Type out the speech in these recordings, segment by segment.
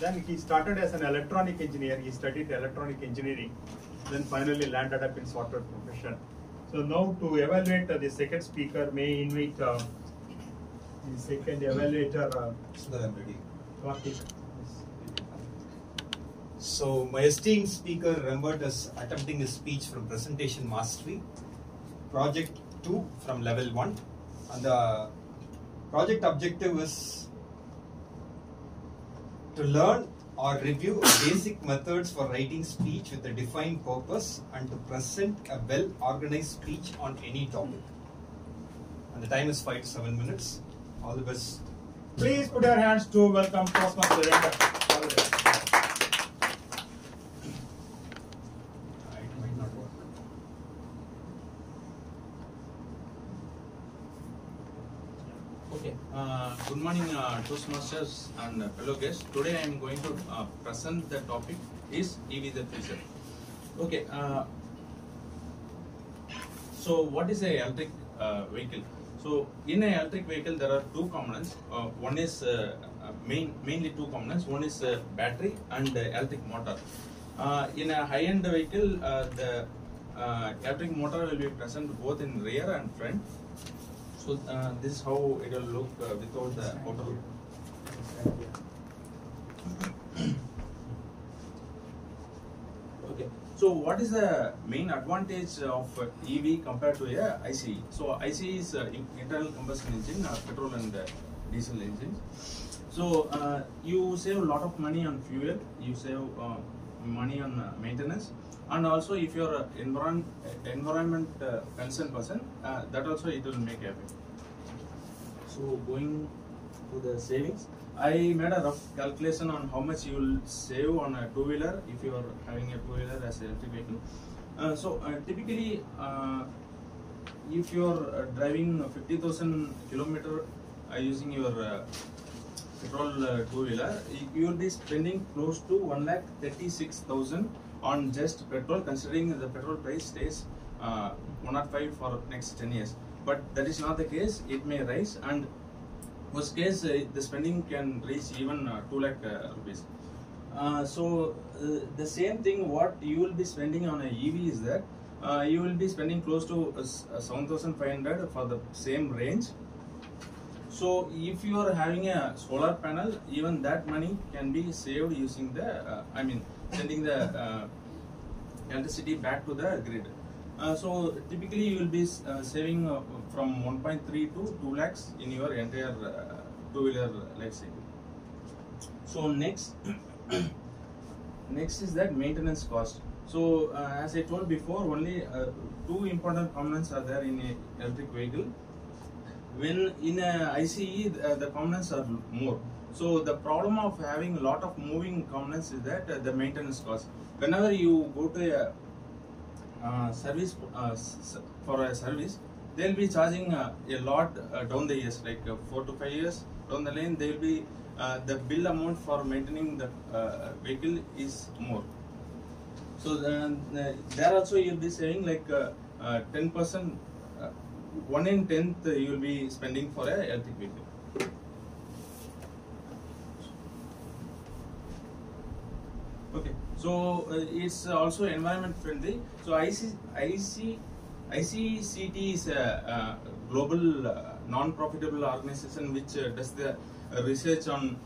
then he started as an electronic engineer. He studied electronic engineering, then finally landed up in software profession. So now to evaluate uh, the second speaker, may I invite uh, the second evaluator, uh, So that I'm ready. Karthik. So my esteemed speaker Rembert is attempting a speech from Presentation Mastery, Project 2 from Level 1. And the project objective is to learn or review basic methods for writing speech with a defined purpose and to present a well-organized speech on any topic. And the time is 5 to 7 minutes. All the best. Please put your hands to welcome Cosmos Surrender. All the best. It might not work. Okay, uh, good morning uh, Toastmasters and uh, fellow guests. Today I am going to uh, present the topic is EV the future. Okay, uh, so what is a electric uh, vehicle? So in a electric vehicle there are two components. Uh, one is uh, main mainly two components. One is battery and electric motor. In a high-end vehicle, the electric motor will be present both in rear and front. So uh, this is how it will look uh, without the outer. Okay. So what is the main advantage of uh, EV compared to a ICE? So ICE is uh, internal combustion engine, uh, petrol and uh, diesel engines. So uh, you save a lot of money on fuel, you save uh, money on uh, maintenance, and also if you're an environ- environment uh, concerned person, uh, that also it will make effect. So going to the savings, I made a rough calculation on how much you will save on a two wheeler if you are having a two wheeler as electric vehicle. Uh, so uh, typically, uh, if you are uh, driving 50,000 kilometer uh, using your uh, petrol uh, two wheeler, you will be spending close to one lakh thirty six thousand on just petrol, considering the petrol price stays uh, 105 for next 10 years. But that is not the case. It may rise, and worst case, uh, the spending can reach even uh, 2 lakh uh, rupees. Uh, so uh, the same thing what you will be spending on a EV is that you will be spending close to uh, uh, 7500 for the same range so if you are having a solar panel, even that money can be saved using the, uh, I mean, sending the uh, electricity back to the grid. Uh, so typically you will be uh, saving uh, from 1.3 to 2 lakhs in your entire uh, two-wheeler life cycle. So next, next is that maintenance cost. So as I told before, only two important components are there in a electric vehicle when in a ICE uh, the components are more. So the problem of having a lot of moving components is that uh, the maintenance cost. Whenever you go to a uh, service uh, for a service, they'll be charging uh, a lot uh, down the years, like four to five years down the lane. They'll be the bill amount for maintaining the vehicle is more. So then, there also you'll be saving like ten percent, one in tenth uh, you will be spending for a electric vehicle. Okay, so uh, it's also environment friendly. So IC, IC, ICCT is a, uh global uh, non-profitable organization which uh, does the uh, research on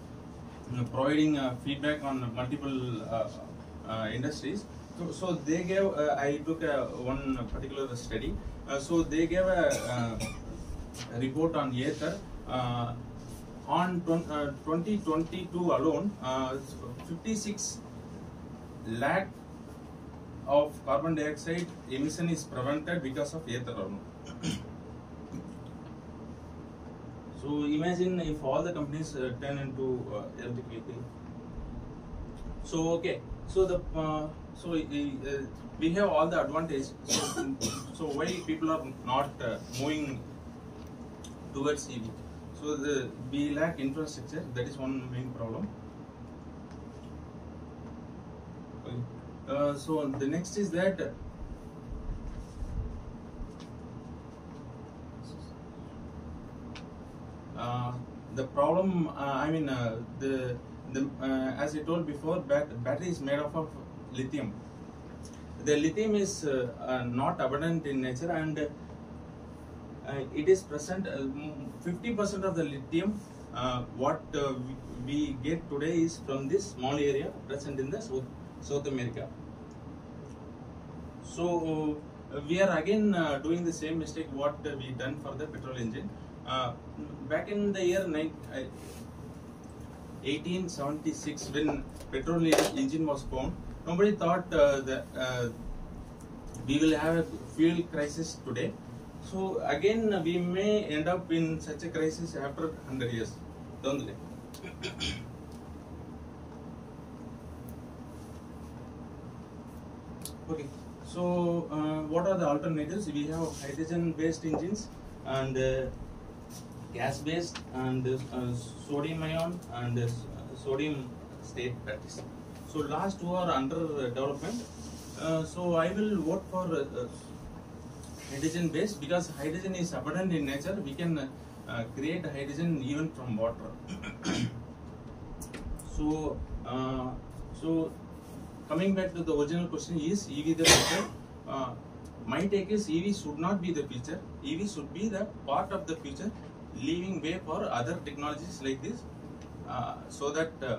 providing uh, feedback on multiple uh, industries. So, they gave, uh, I took uh, one particular study. Uh, so they gave a, uh, a report on Ather. Uh, on twen- uh, 2022 alone, uh, 56 lakh of carbon dioxide emission is prevented because of Ather alone. So imagine if all the companies uh, turn into uh. So okay, so the uh, so uh, we have all the advantage. So, so why people are not uh, moving towards EV? So the we lack infrastructure. That is one main problem. Okay. Uh, so the next is that uh, the problem uh, i mean the the, uh, as I told before, bat- battery is made up of lithium. The lithium is uh, uh, not abundant in nature and uh, it is present. Fifty percent of the lithium uh, what uh, we, get today is from this small area present in the South, South America. So uh, we are again uh, doing the same mistake what uh, we done for the petrol engine. Uh, back in the year nine, uh, 1876 when petrol engine was found, nobody thought uh, that uh, we will have a fuel crisis today. So again uh, we may end up in such a crisis after 100 years. Don't they? Okay, so uh, what are the alternatives? We have hydrogen-based engines and uh, gas-based and uh, sodium ion and uh, sodium state batteries. So last two are under development. Uh, so I will vote for uh, hydrogen-based because hydrogen is abundant in nature. We can create hydrogen even from water. so, uh, so coming back to the original question, is EV the future? Uh, my take is EV should not be the future. EV should be the part of the future, leaving way for other technologies like this, uh, so that uh,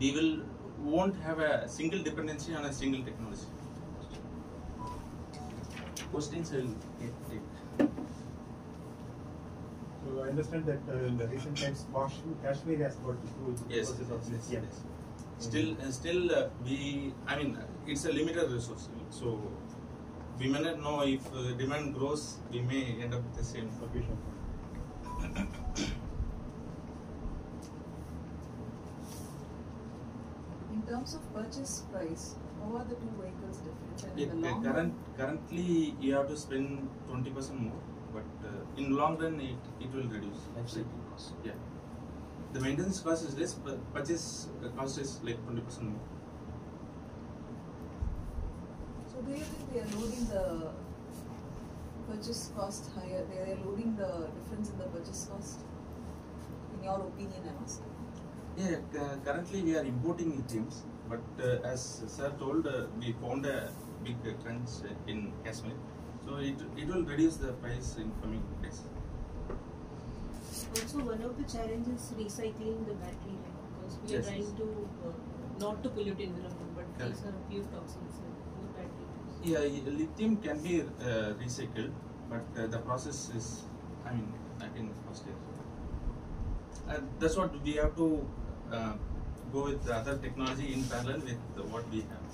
we will won't have a single dependency on a single technology. Questions I will get- take. So I understand that uh, in the recent times, Kashmir, Kashmir has got into the Yes, process of yes, yes, lithium. yes. Still, uh, still, uh, we. I mean, it's a limited resource. So we may not know if uh, demand grows, we may end up with the same. Sufficient. In terms of purchase price, how are the two vehicles different? And It, in the long current, currently, you have to spend twenty percent more, but uh, in long run, it, it will reduce. Life cycle cost. Yeah. The maintenance cost is less, but purchase uh, cost is like twenty percent more. so do you think they are loading the purchase cost higher? They are loading the difference in the purchase cost? In your opinion, I'm asking. Yeah, cu- currently we are importing lithiums, but uh, as sir told, uh, we found a big uh, crunch uh, in Kashmir, so it it will reduce the price in coming days. Also, one of the challenges recycling the battery, right? Because we are trying yes. to uh, not to pollute environment, but these Correct. are pure toxins in both batteries. Yeah, lithium can be uh, recycled, but uh, the process is, I mean, I think first year. Uh, that's what we have to uh, go with the other technology in parallel with what we have.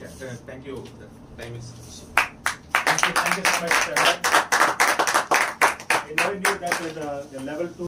Yeah, uh, thank you. The time is. Thank you, thank you so much. We never knew that the, the level two